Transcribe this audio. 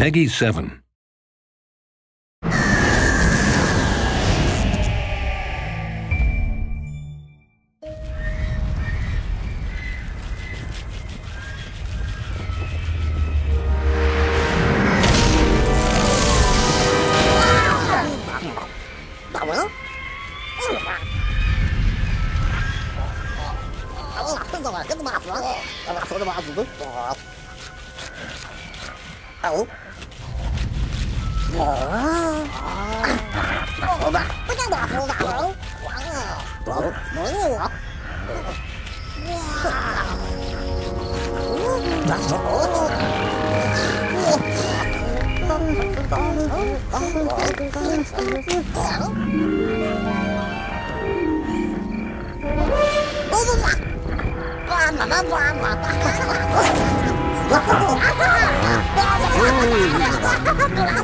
Peggy 7. ẩu bỏ bỏ bà có chắc bỏ không bà không bỏ bỏ bỏ Hãy subscribe cho kênh Ghiền Mì Gõ Để không bỏ lỡ những video hấp dẫn Oh,